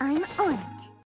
I'm on it.